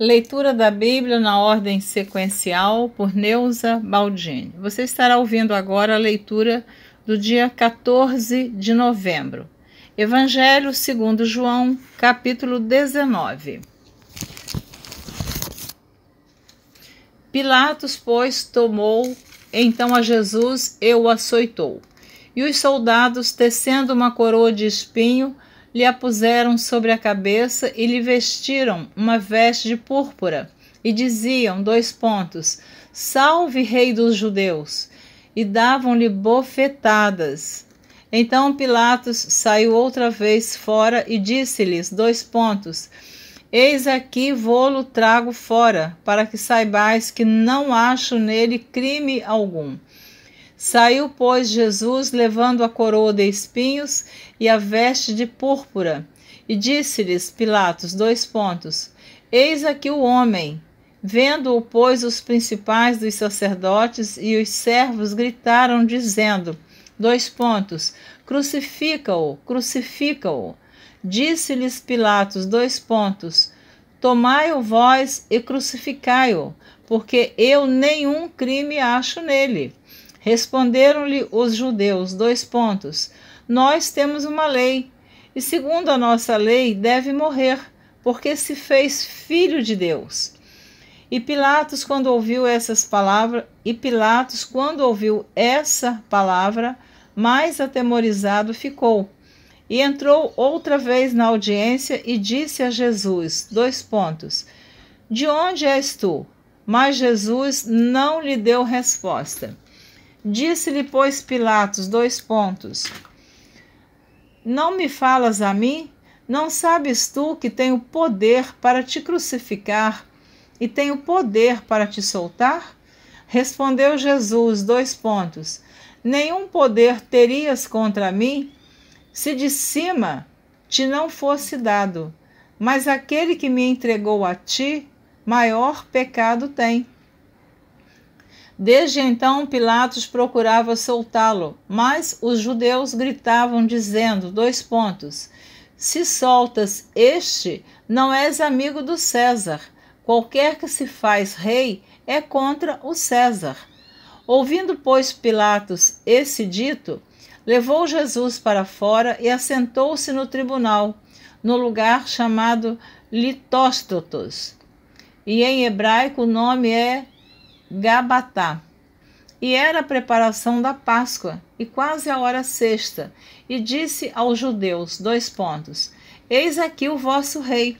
Leitura da Bíblia na ordem sequencial por Neuza Baldini. Você estará ouvindo agora a leitura do dia 14 de novembro. Evangelho segundo João, capítulo 19. Pilatos, pois, tomou então a Jesus e o açoitou. E os soldados, tecendo uma coroa de espinho, lhe a puseram sobre a cabeça e lhe vestiram uma veste de púrpura e diziam dois pontos salve rei dos judeus! E davam-lhe bofetadas. Então Pilatos saiu outra vez fora e disse-lhes dois pontos eis aqui vou-lo trago fora para que saibais que não acho nele crime algum Saiu, pois, Jesus levando a coroa de espinhos e a veste de púrpura, e disse-lhes Pilatos: dois pontos: Eis aqui o homem. Vendo-o, pois, os principais dos sacerdotes e os servos gritaram, dizendo: dois pontos: Crucifica-o, crucifica-o. Disse-lhes Pilatos: dois pontos: Tomai-o vós e crucificai-o, porque eu nenhum crime acho nele. Responderam-lhe os judeus: dois pontos. Nós temos uma lei, e segundo a nossa lei deve morrer, porque se fez filho de Deus. E Pilatos, quando ouviu essas palavras, e Pilatos, quando ouviu essa palavra, mais atemorizado ficou. E entrou outra vez na audiência e disse a Jesus: dois pontos. De onde és tu? Mas Jesus não lhe deu resposta. Disse-lhe, pois, Pilatos, dois pontos. Não me falas a mim? Não sabes tu que tenho poder para te crucificar e tenho poder para te soltar? Respondeu Jesus, dois pontos. Nenhum poder terias contra mim se de cima te não fosse dado, mas aquele que me entregou a ti, maior pecado tem. Desde então, Pilatos procurava soltá-lo, mas os judeus gritavam, dizendo: dois pontos. Se soltas este, não és amigo do César. Qualquer que se faz rei é contra o César. Ouvindo, pois, Pilatos esse dito, levou Jesus para fora e assentou-se no tribunal, no lugar chamado Litóstotos. E em hebraico o nome é Gabatá. E era a preparação da Páscoa, e quase a hora sexta, e disse aos judeus: dois pontos: Eis aqui o vosso rei.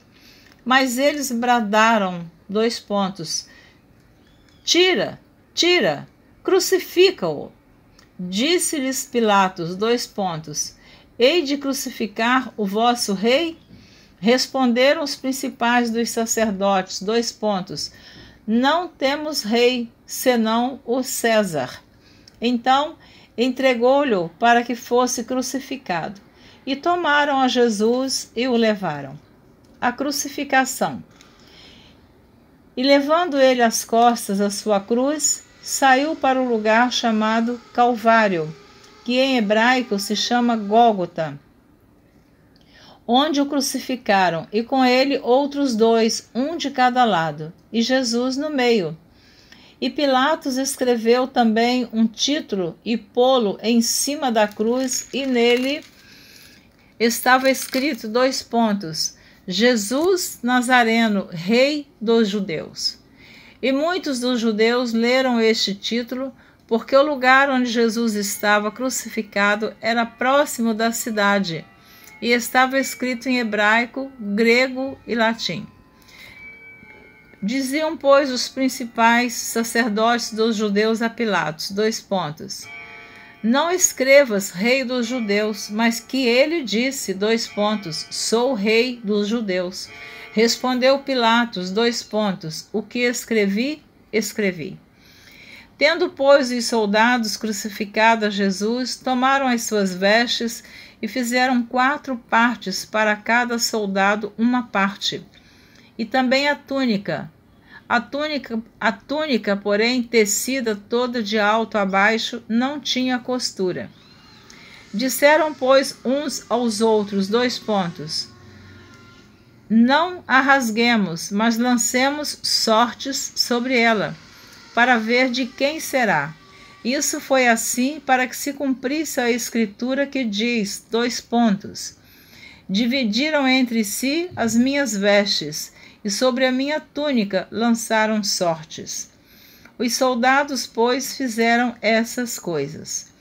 Mas eles bradaram: dois pontos: Tira, tira, crucifica-o. Disse-lhes Pilatos: dois pontos: Hei de crucificar o vosso rei? Responderam os principais dos sacerdotes: dois pontos: não temos rei senão o César. Então entregou-lhe para que fosse crucificado. E tomaram a Jesus e o levaram. A crucificação. E levando ele às costas a sua cruz, saiu para o lugar chamado Calvário, que em hebraico se chama Gólgota onde o crucificaram, e com ele outros dois, um de cada lado, e Jesus no meio. E Pilatos escreveu também um título e pô-lo em cima da cruz, e nele estava escrito dois pontos: Jesus Nazareno, Rei dos Judeus. E muitos dos judeus leram este título porque o lugar onde Jesus estava crucificado era próximo da cidade e estava escrito em hebraico, grego e latim. Diziam, pois, os principais sacerdotes dos judeus a Pilatos: dois pontos. Não escrevas rei dos judeus, mas que ele disse: dois pontos, sou rei dos judeus. Respondeu Pilatos: dois pontos, o que escrevi, escrevi. Tendo, pois, os soldados crucificado a Jesus, tomaram as suas vestes e fizeram quatro partes para cada soldado uma parte, e também a túnica. A túnica, a túnica, porém, tecida toda de alto a baixo, não tinha costura. Disseram, pois, uns aos outros dois pontos: Não a rasguemos, mas lancemos sortes sobre ela, para ver de quem será. Isso foi assim para que se cumprisse a escritura que diz: dois pontos. Dividiram entre si as minhas vestes, e sobre a minha túnica lançaram sortes. Os soldados, pois, fizeram essas coisas.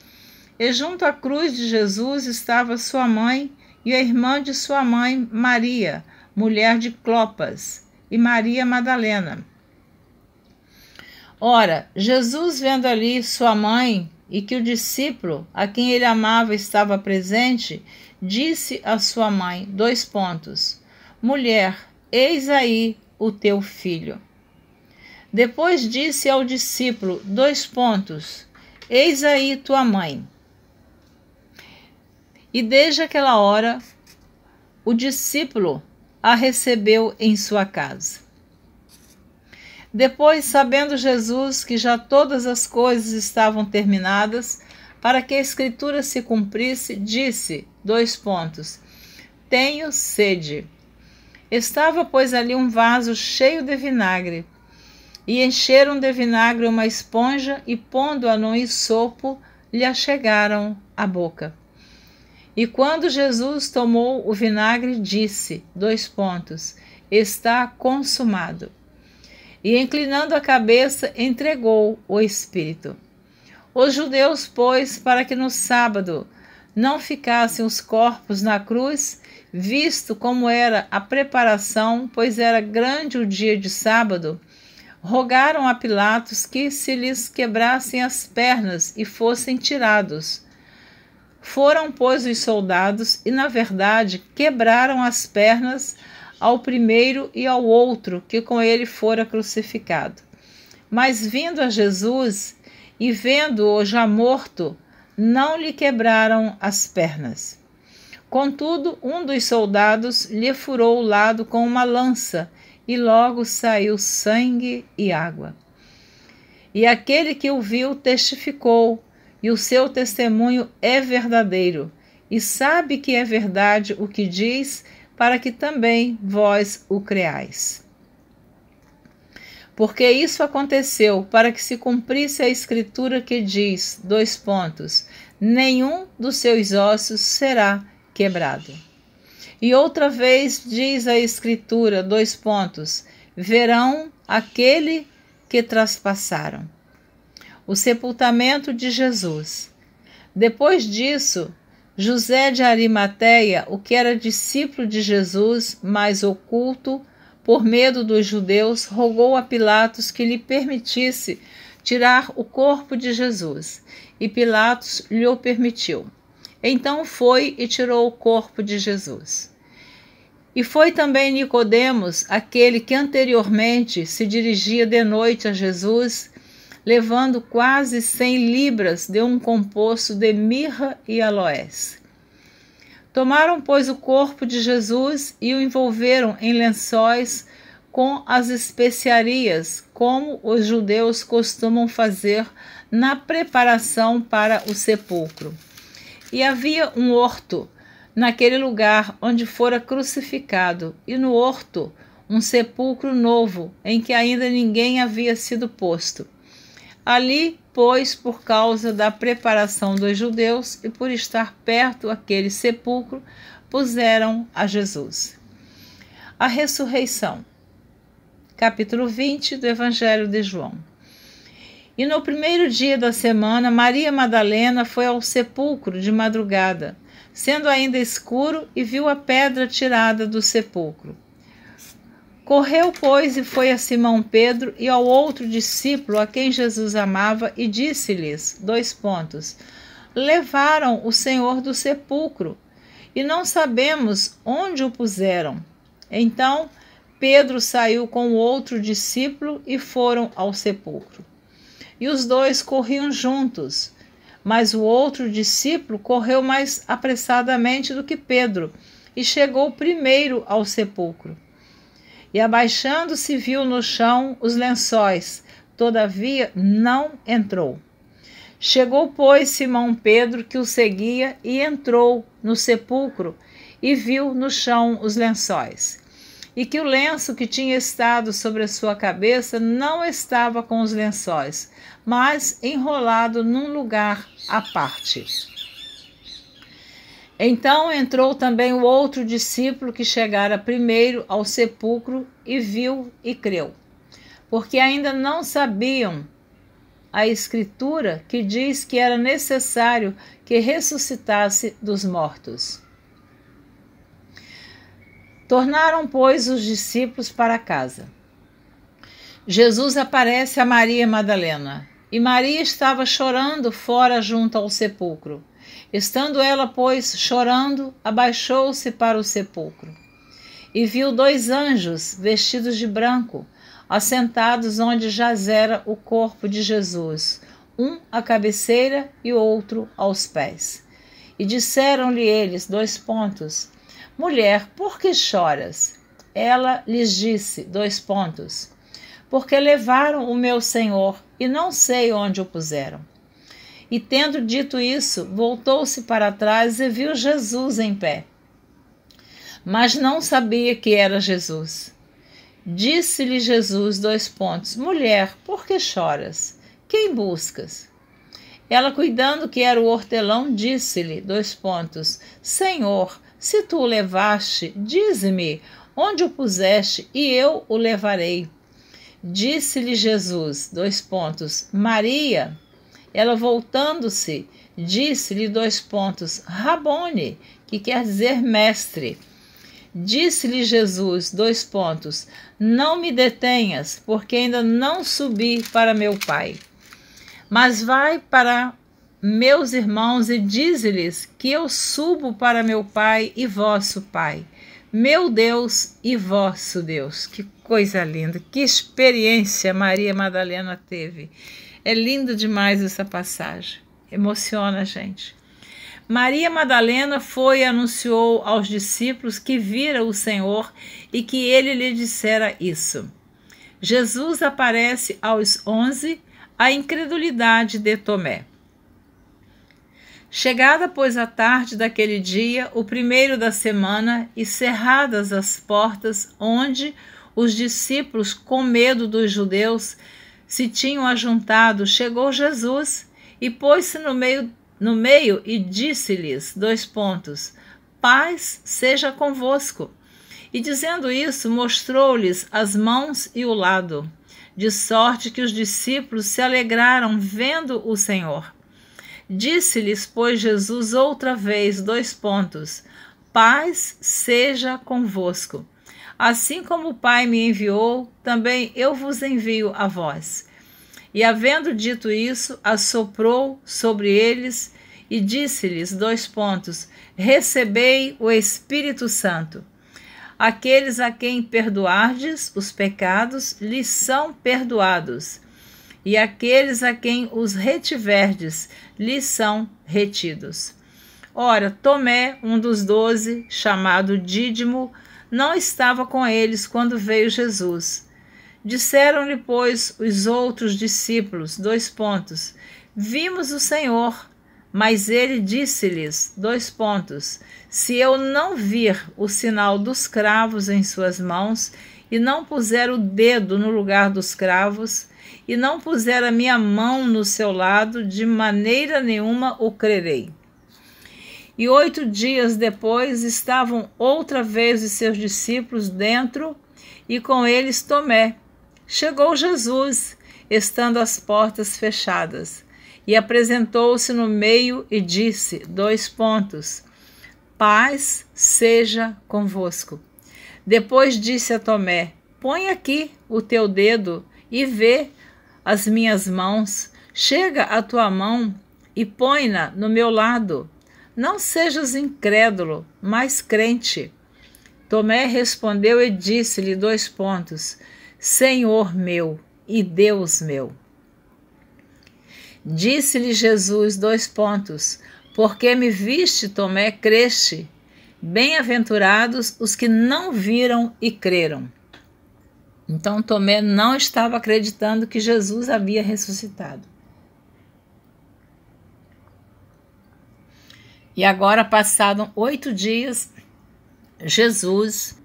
E junto à cruz de Jesus estava sua mãe e a irmã de sua mãe, Maria mulher de Clopas, e Maria Madalena. Ora, Jesus, vendo ali sua mãe e que o discípulo a quem ele amava estava presente, disse à sua mãe: dois pontos. Mulher, eis aí o teu filho. Depois disse ao discípulo: dois pontos. Eis aí tua mãe. E desde aquela hora, o discípulo a recebeu em sua casa. Depois, sabendo Jesus que já todas as coisas estavam terminadas, para que a escritura se cumprisse, disse: dois pontos. Tenho sede. Estava, pois, ali um vaso cheio de vinagre. E encheram de vinagre uma esponja e, pondo-a no ensopo, lhe achegaram a boca. E quando Jesus tomou o vinagre, disse: dois pontos, está consumado. E inclinando a cabeça, entregou o Espírito. Os judeus, pois, para que no sábado não ficassem os corpos na cruz, visto como era a preparação, pois era grande o dia de sábado, rogaram a Pilatos que se lhes quebrassem as pernas e fossem tirados. Foram, pois, os soldados e, na verdade, quebraram as pernas ao primeiro e ao outro que com ele fora crucificado. Mas vindo a Jesus e vendo-o já morto, não lhe quebraram as pernas. Contudo, um dos soldados lhe furou o lado com uma lança, e logo saiu sangue e água. E aquele que o viu testificou, e o seu testemunho é verdadeiro, e sabe que é verdade o que diz, para que também vós o creais. Porque isso aconteceu para que se cumprisse a escritura que diz: dois pontos, nenhum dos seus ossos será quebrado. E outra vez diz a escritura: dois pontos, verão aquele que traspassaram o sepultamento de Jesus. Depois disso, José de Arimateia, o que era discípulo de Jesus, mas oculto, por medo dos judeus, rogou a Pilatos que lhe permitisse tirar o corpo de Jesus, e Pilatos lhe permitiu. Então foi e tirou o corpo de Jesus. E foi também Nicodemos, aquele que anteriormente se dirigia de noite a Jesus, levando quase cem libras de um composto de mirra e aloés. Tomaram, pois, o corpo de Jesus e o envolveram em lençóis com as especiarias, como os judeus costumam fazer na preparação para o sepulcro. E havia um horto naquele lugar onde fora crucificado, e no horto um sepulcro novo, em que ainda ninguém havia sido posto. Ali, pois, por causa da preparação dos judeus e por estar perto aquele sepulcro, puseram a Jesus. A ressurreição. Capítulo 20 do Evangelho de João. E no primeiro dia da semana, Maria Madalena foi ao sepulcro de madrugada, sendo ainda escuro, e viu a pedra tirada do sepulcro. Correu, pois, e foi a Simão Pedro e ao outro discípulo a quem Jesus amava e disse-lhes: dois pontos. Levaram o Senhor do sepulcro e não sabemos onde o puseram. Então Pedro saiu com o outro discípulo e foram ao sepulcro. E os dois corriam juntos, mas o outro discípulo correu mais apressadamente do que Pedro e chegou primeiro ao sepulcro e abaixando-se viu no chão os lençóis, todavia não entrou. Chegou, pois, Simão Pedro, que o seguia, e entrou no sepulcro e viu no chão os lençóis. e que o lenço que tinha estado sobre a sua cabeça não estava com os lençóis, mas enrolado num lugar à parte. Então entrou também o outro discípulo que chegara primeiro ao sepulcro e viu e creu, porque ainda não sabiam a Escritura que diz que era necessário que ressuscitasse dos mortos. Tornaram, pois, os discípulos para casa. Jesus aparece a Maria Madalena, e Maria estava chorando fora junto ao sepulcro. Estando ela, pois, chorando, abaixou-se para o sepulcro e viu dois anjos vestidos de branco, assentados onde jazera o corpo de Jesus, um à cabeceira e outro aos pés. E disseram-lhe eles, dois pontos, Mulher, por que choras? Ela lhes disse, dois pontos, porque levaram o meu Senhor e não sei onde o puseram. E tendo dito isso, voltou-se para trás e viu Jesus em pé. Mas não sabia que era Jesus. Disse-lhe Jesus dois pontos: Mulher, por que choras? Quem buscas? Ela, cuidando que era o hortelão, disse-lhe dois pontos: Senhor, se tu o levaste, dize-me onde o puseste, e eu o levarei. Disse-lhe Jesus, dois pontos, Maria. Ela voltando-se, disse-lhe dois pontos, Rabone, que quer dizer mestre. Disse-lhe Jesus, dois pontos, Não me detenhas, porque ainda não subi para meu Pai. Mas vai para meus irmãos e dize-lhes que eu subo para meu Pai e vosso Pai, meu Deus e vosso Deus. Que coisa linda, que experiência Maria Madalena teve. É lindo demais essa passagem, emociona a gente. Maria Madalena foi e anunciou aos discípulos que vira o Senhor e que ele lhe dissera isso. Jesus aparece aos onze, a incredulidade de Tomé. Chegada, pois, a tarde daquele dia, o primeiro da semana, e cerradas as portas, onde os discípulos, com medo dos judeus, se tinham ajuntado, chegou Jesus e pôs-se no meio, no meio e disse-lhes: dois pontos, paz seja convosco. E dizendo isso, mostrou-lhes as mãos e o lado, de sorte que os discípulos se alegraram vendo o Senhor. Disse-lhes, pois, Jesus outra vez, dois pontos: Paz seja convosco. Assim como o Pai me enviou, também eu vos envio a vós. E havendo dito isso, assoprou sobre eles e disse-lhes: dois pontos: Recebei o Espírito Santo. Aqueles a quem perdoardes os pecados lhes são perdoados e aqueles a quem os retiverdes lhes são retidos. Ora, Tomé, um dos doze, chamado Dídimo, não estava com eles quando veio Jesus. Disseram-lhe, pois, os outros discípulos, dois pontos, vimos o Senhor. Mas ele disse-lhes, dois pontos, se eu não vir o sinal dos cravos em suas mãos e não puser o dedo no lugar dos cravos, e não puser a minha mão no seu lado, de maneira nenhuma o crerei. E oito dias depois estavam outra vez os seus discípulos dentro e com eles Tomé. Chegou Jesus, estando as portas fechadas, e apresentou-se no meio e disse: dois pontos. Paz seja convosco. Depois disse a Tomé: Põe aqui o teu dedo e vê as minhas mãos, chega a tua mão e põe-na no meu lado. Não sejas incrédulo, mas crente. Tomé respondeu e disse-lhe dois pontos: Senhor meu e Deus meu. Disse-lhe Jesus dois pontos: Porque me viste, Tomé, creste. Bem-aventurados os que não viram e creram. Então Tomé não estava acreditando que Jesus havia ressuscitado. E agora, passados oito dias, Jesus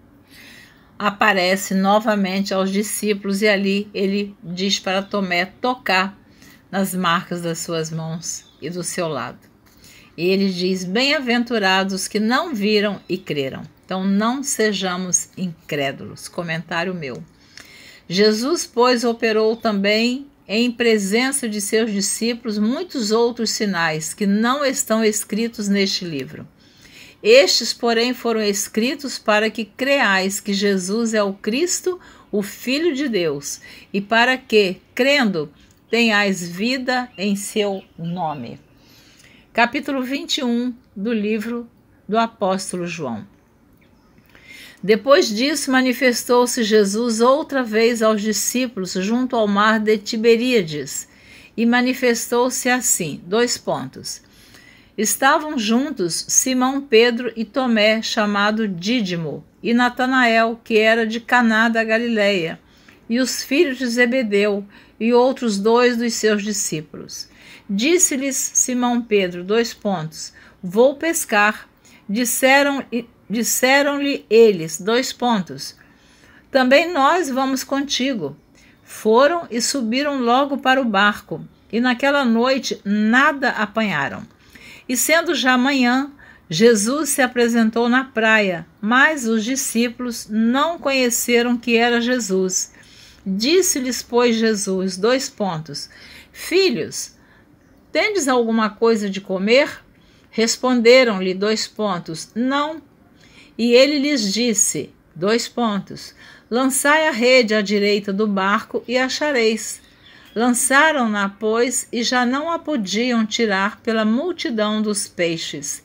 aparece novamente aos discípulos e ali ele diz para Tomé tocar nas marcas das suas mãos e do seu lado. E ele diz: Bem-aventurados que não viram e creram. Então não sejamos incrédulos. Comentário meu. Jesus, pois, operou também em presença de seus discípulos muitos outros sinais que não estão escritos neste livro. Estes, porém, foram escritos para que creais que Jesus é o Cristo, o Filho de Deus, e para que, crendo, tenhais vida em seu nome. Capítulo 21 do livro do apóstolo João. Depois disso, manifestou-se Jesus outra vez aos discípulos junto ao mar de Tiberíades, e manifestou-se assim: dois pontos. Estavam juntos Simão Pedro e Tomé, chamado Dídimo, e Natanael, que era de Caná da Galileia, e os filhos de Zebedeu, e outros dois dos seus discípulos. Disse-lhes Simão Pedro, dois pontos, vou pescar. Disseram Disseram-lhe eles, dois pontos, também nós vamos contigo. Foram e subiram logo para o barco, e naquela noite nada apanharam. E sendo já manhã, Jesus se apresentou na praia, mas os discípulos não conheceram que era Jesus. Disse-lhes, pois, Jesus, dois pontos: Filhos, tendes alguma coisa de comer? Responderam-lhe, dois pontos: Não. E ele lhes disse: dois pontos. Lançai a rede à direita do barco e achareis. Lançaram-na, pois, e já não a podiam tirar pela multidão dos peixes.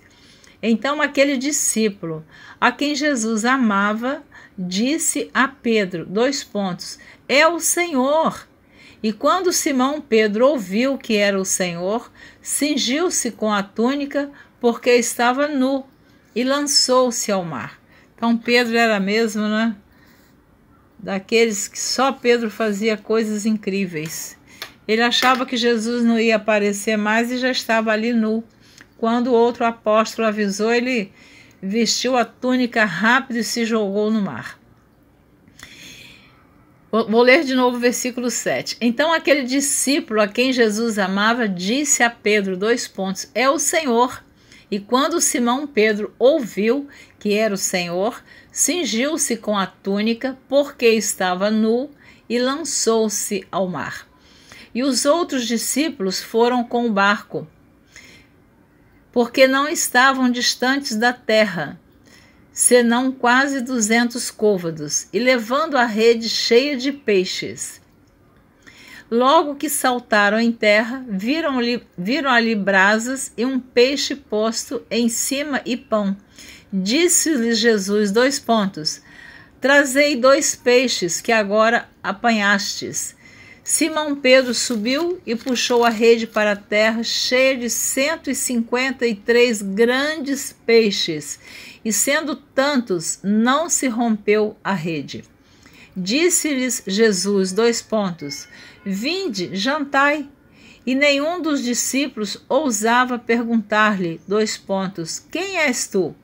Então aquele discípulo, a quem Jesus amava, disse a Pedro: dois pontos, é o Senhor. E quando Simão Pedro ouviu que era o Senhor, cingiu-se com a túnica, porque estava nu e lançou-se ao mar. Então Pedro era mesmo, né? Daqueles que só Pedro fazia coisas incríveis. Ele achava que Jesus não ia aparecer mais e já estava ali nu. Quando outro apóstolo avisou, ele vestiu a túnica rápido e se jogou no mar. Vou ler de novo o versículo 7. Então aquele discípulo a quem Jesus amava disse a Pedro, dois pontos, é o Senhor. E quando Simão Pedro ouviu que era o Senhor, cingiu-se com a túnica, porque estava nu, e lançou-se ao mar. E os outros discípulos foram com o barco, porque não estavam distantes da terra, senão quase duzentos côvados, e levando a rede cheia de peixes. Logo que saltaram em terra, viram ali, viram ali brasas e um peixe posto em cima e pão. Disse-lhes Jesus dois pontos: Trazei dois peixes que agora apanhastes. Simão Pedro subiu e puxou a rede para a terra, cheia de cento e cinquenta e três grandes peixes, e sendo tantos, não se rompeu a rede. Disse-lhes Jesus dois pontos: Vinde, jantai. E nenhum dos discípulos ousava perguntar-lhe, dois pontos, quem és tu?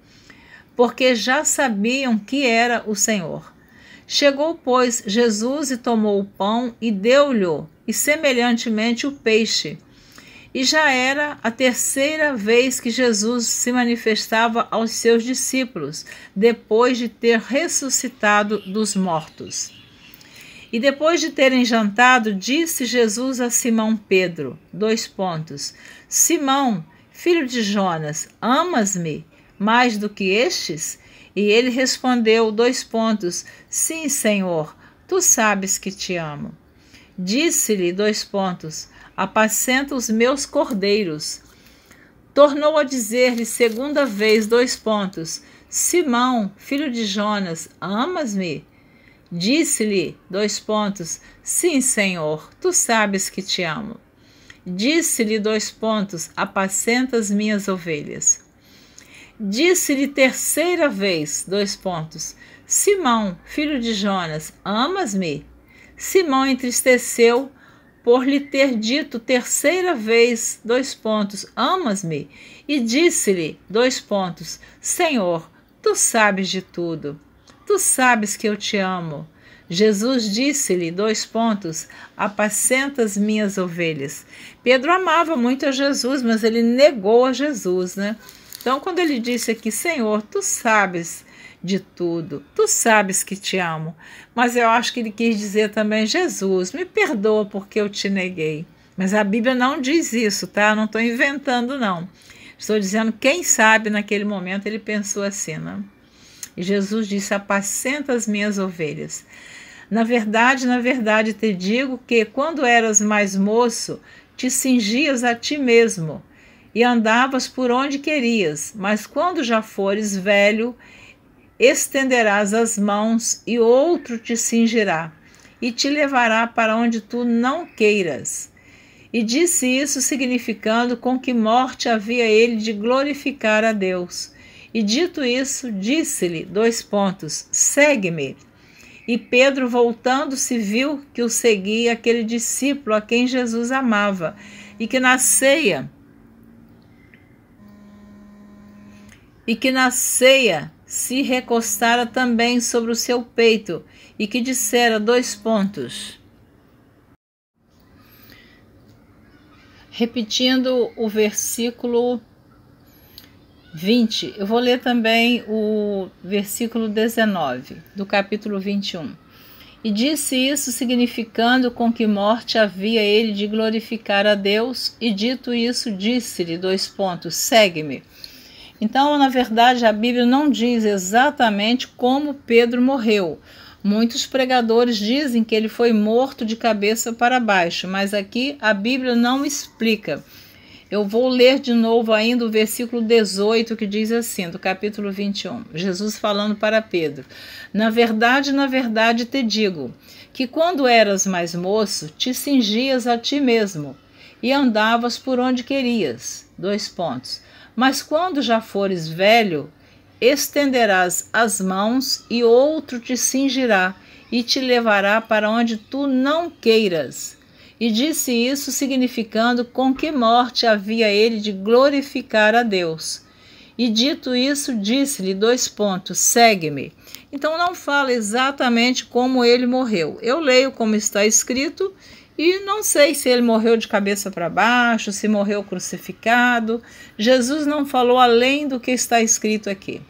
Porque já sabiam que era o Senhor. Chegou, pois, Jesus e tomou o pão e deu-lhe, e semelhantemente o peixe. E já era a terceira vez que Jesus se manifestava aos seus discípulos, depois de ter ressuscitado dos mortos. E depois de terem jantado, disse Jesus a Simão Pedro: dois pontos. Simão, filho de Jonas, amas-me mais do que estes? E ele respondeu: dois pontos. Sim, Senhor, tu sabes que te amo. Disse-lhe dois pontos: Apacenta os meus cordeiros. Tornou a dizer-lhe segunda vez dois pontos: Simão, filho de Jonas, amas-me? Disse-lhe, dois pontos, sim, Senhor, tu sabes que te amo. Disse-lhe, dois pontos, apacenta as minhas ovelhas. Disse-lhe terceira vez, dois pontos, Simão, filho de Jonas, amas-me? Simão entristeceu por lhe ter dito terceira vez, dois pontos, amas-me? E disse-lhe, dois pontos, Senhor, tu sabes de tudo tu sabes que eu te amo. Jesus disse-lhe, dois pontos, apacenta as minhas ovelhas. Pedro amava muito a Jesus, mas ele negou a Jesus, né? Então, quando ele disse aqui, Senhor, tu sabes de tudo, tu sabes que te amo, mas eu acho que ele quis dizer também, Jesus, me perdoa porque eu te neguei. Mas a Bíblia não diz isso, tá? Não estou inventando, não. Estou dizendo, quem sabe naquele momento ele pensou assim, né? E Jesus disse: Apacenta as minhas ovelhas. Na verdade, na verdade te digo que quando eras mais moço, te cingias a ti mesmo e andavas por onde querias, mas quando já fores velho, estenderás as mãos e outro te cingirá e te levará para onde tu não queiras. E disse isso significando com que morte havia ele de glorificar a Deus. E dito isso, disse-lhe, dois pontos, segue-me. E Pedro, voltando-se, viu que o seguia aquele discípulo a quem Jesus amava, e que na ceia, e que na ceia se recostara também sobre o seu peito, e que dissera dois pontos. Repetindo o versículo 20. Eu vou ler também o versículo 19 do capítulo 21. E disse isso, significando com que morte havia ele de glorificar a Deus, e dito isso, disse-lhe: dois pontos, segue-me. Então, na verdade, a Bíblia não diz exatamente como Pedro morreu. Muitos pregadores dizem que ele foi morto de cabeça para baixo, mas aqui a Bíblia não explica. Eu vou ler de novo ainda o versículo 18 que diz assim, do capítulo 21. Jesus falando para Pedro: Na verdade, na verdade te digo, que quando eras mais moço, te cingias a ti mesmo e andavas por onde querias. Dois pontos. Mas quando já fores velho, estenderás as mãos e outro te cingirá e te levará para onde tu não queiras e disse isso significando com que morte havia ele de glorificar a Deus. E dito isso, disse-lhe dois pontos: segue-me. Então não fala exatamente como ele morreu. Eu leio como está escrito e não sei se ele morreu de cabeça para baixo, se morreu crucificado. Jesus não falou além do que está escrito aqui.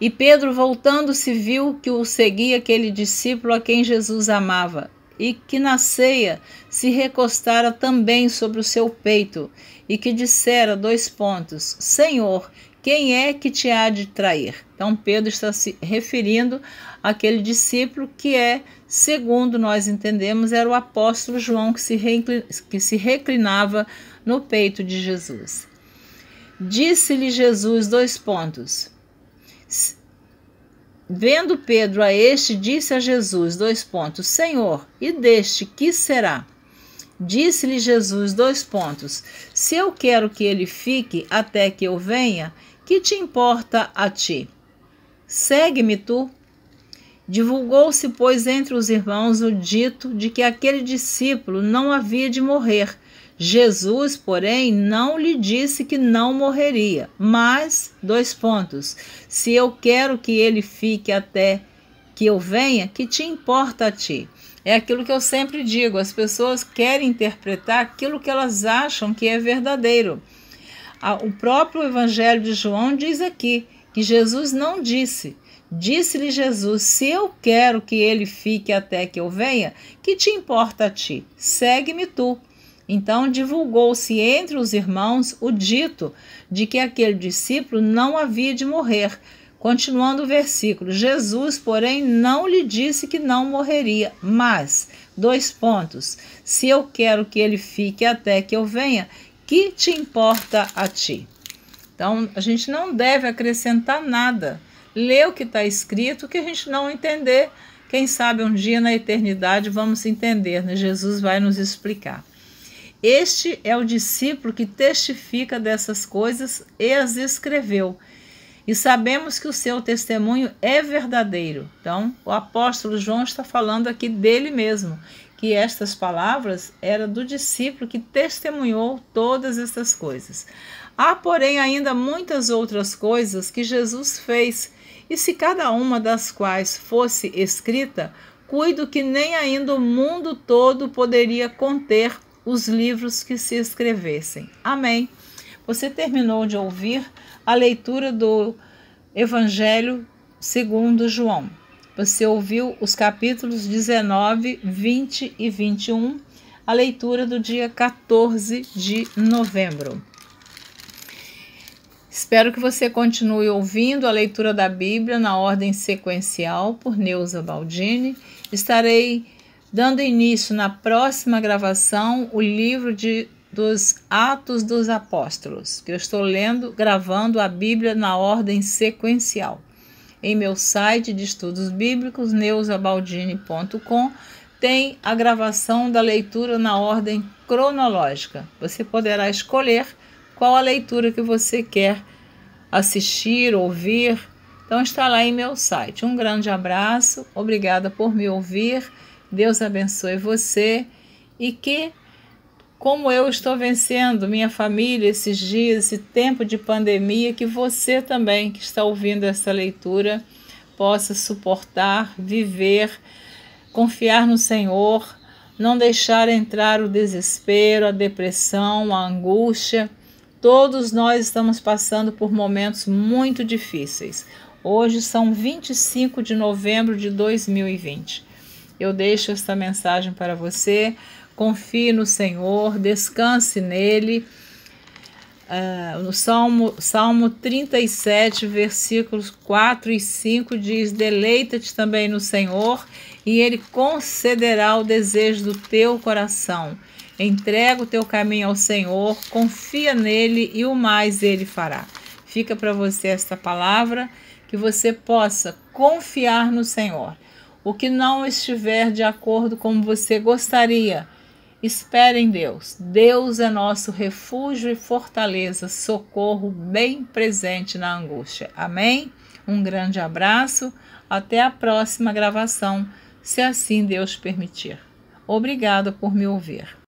E Pedro, voltando-se, viu que o seguia aquele discípulo a quem Jesus amava e que na ceia se recostara também sobre o seu peito, e que dissera dois pontos: Senhor, quem é que te há de trair? Então Pedro está se referindo àquele discípulo que é, segundo nós entendemos, era o apóstolo João que se, que se reclinava no peito de Jesus. Disse-lhe Jesus dois pontos. Vendo Pedro a este, disse a Jesus, dois pontos, Senhor, e deste que será? Disse-lhe Jesus, dois pontos, se eu quero que ele fique até que eu venha, que te importa a ti? Segue-me tu. Divulgou-se, pois, entre os irmãos o dito de que aquele discípulo não havia de morrer, Jesus, porém, não lhe disse que não morreria, mas, dois pontos, se eu quero que ele fique até que eu venha, que te importa a ti? É aquilo que eu sempre digo: as pessoas querem interpretar aquilo que elas acham que é verdadeiro. O próprio Evangelho de João diz aqui que Jesus não disse. Disse-lhe Jesus: Se eu quero que ele fique até que eu venha, que te importa a ti? Segue-me tu. Então divulgou-se entre os irmãos o dito de que aquele discípulo não havia de morrer. Continuando o versículo, Jesus, porém, não lhe disse que não morreria, mas, dois pontos, se eu quero que ele fique até que eu venha, que te importa a ti? Então, a gente não deve acrescentar nada. Lê o que está escrito, que a gente não entender. Quem sabe um dia na eternidade vamos entender, né? Jesus vai nos explicar. Este é o discípulo que testifica dessas coisas e as escreveu. E sabemos que o seu testemunho é verdadeiro. Então, o apóstolo João está falando aqui dele mesmo, que estas palavras eram do discípulo que testemunhou todas essas coisas. Há, porém, ainda muitas outras coisas que Jesus fez E se cada uma das quais fosse escrita, cuido que nem ainda o mundo todo poderia conter os livros que se escrevessem. Amém. Você terminou de ouvir a leitura do Evangelho segundo João. Você ouviu os capítulos 19, 20 e 21, a leitura do dia 14 de novembro. Espero que você continue ouvindo a leitura da Bíblia na ordem sequencial por Neuza Baldini. Estarei dando início na próxima gravação o livro de dos Atos dos Apóstolos, que eu estou lendo, gravando a Bíblia na ordem sequencial. Em meu site de estudos bíblicos, neusabaldini.com, tem a gravação da leitura na ordem cronológica. Você poderá escolher qual a leitura que você quer assistir, ouvir. Então está lá em meu site. Um grande abraço, obrigada por me ouvir. Deus abençoe você e que como eu estou vencendo minha família esses dias, esse tempo de pandemia, que você também que está ouvindo essa leitura possa suportar, viver, confiar no Senhor, não deixar entrar o desespero, a depressão, a angústia. Todos nós estamos passando por momentos muito difíceis. Hoje são 25 de novembro de 2020. Eu deixo esta mensagem para você confie no Senhor, descanse nele. Uh, no Salmo, Salmo 37, versículos 4 e 5 diz: Deleita-te também no Senhor, e Ele concederá o desejo do teu coração. Entrega o teu caminho ao Senhor, confia nele e o mais ele fará. Fica para você esta palavra, que você possa confiar no Senhor. O que não estiver de acordo como você gostaria, Espere em Deus. Deus é nosso refúgio e fortaleza, socorro bem presente na angústia. Amém? Um grande abraço. Até a próxima gravação, se assim Deus permitir. Obrigada por me ouvir.